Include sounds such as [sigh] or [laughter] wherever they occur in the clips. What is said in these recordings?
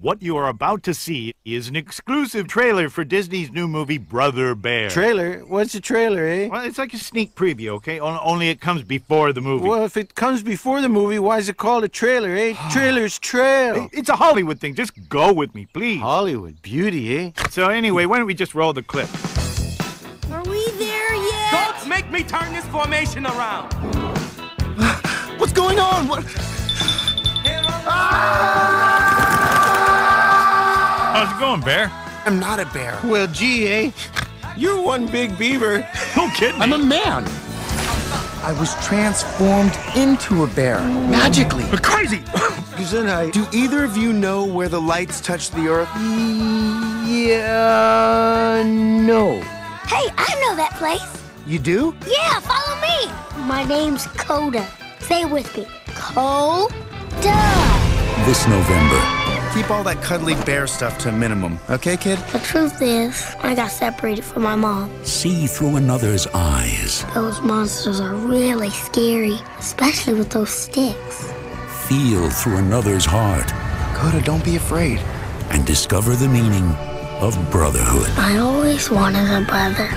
What you are about to see is an exclusive trailer for Disney's new movie, Brother Bear. Trailer? What's a trailer, eh? Well, it's like a sneak preview, okay? O- only it comes before the movie. Well, if it comes before the movie, why is it called a trailer, eh? [sighs] Trailer's trail. It's a Hollywood thing. Just go with me, please. Hollywood beauty, eh? So anyway, why don't we just roll the clip? Are we there yet? Don't make me turn this formation around. [sighs] What's going on? What? How's it going, Bear? I'm not a bear. Well, gee, eh? You're one big beaver. No kidding. I'm a man. I was transformed into a bear magically. crazy. Gesundheit. Do either of you know where the lights touch the earth? Yeah, no. Hey, I know that place. You do? Yeah, follow me. My name's Koda. Say it with me. Koda. This November, Keep all that cuddly bear stuff to a minimum, okay, kid? The truth is, I got separated from my mom. see through another's eyes, Those monsters are really scary, especially with those sticks. feel through another's heart, Koda, don't be afraid. and discover the meaning of brotherhood. I always wanted a brother.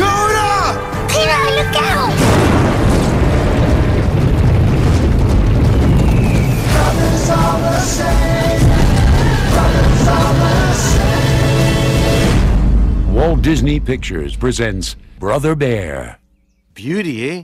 Koda! Peter, look out! Disney Pictures presents Brother Bear. Beauty, eh?